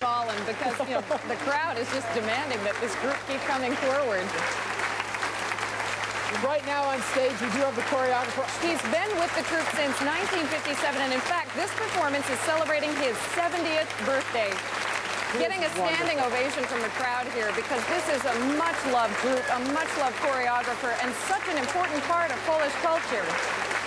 fallen because you know the crowd is just demanding that this group keep coming forward. Right now on stage, we do have the choreographer. He's been with the troupe since 1957, and in fact, this performance is celebrating his 70th birthday. Getting a standing ovation from the crowd here because this is a much-loved group, a much-loved choreographer, and such an important part of Polish culture.